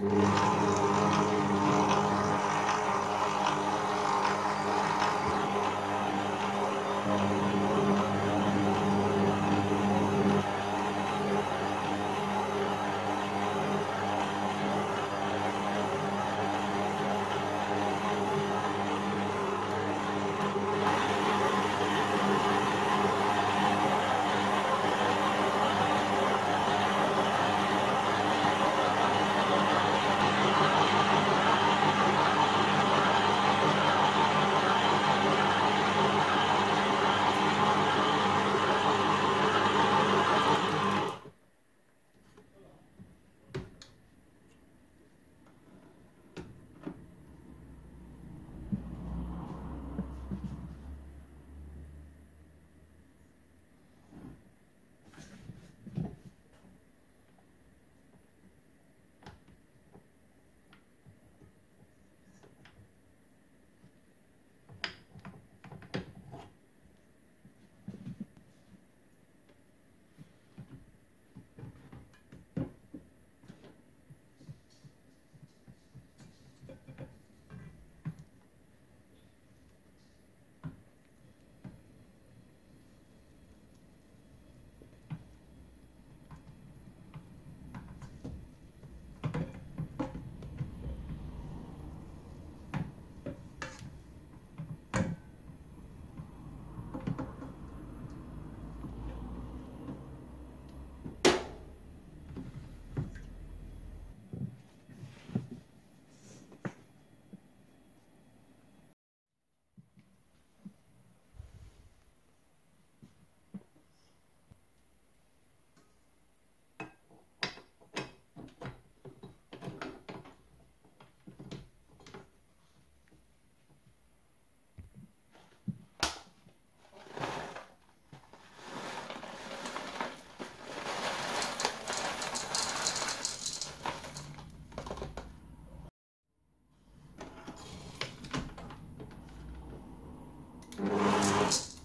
Yeah.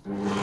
Mm-hmm.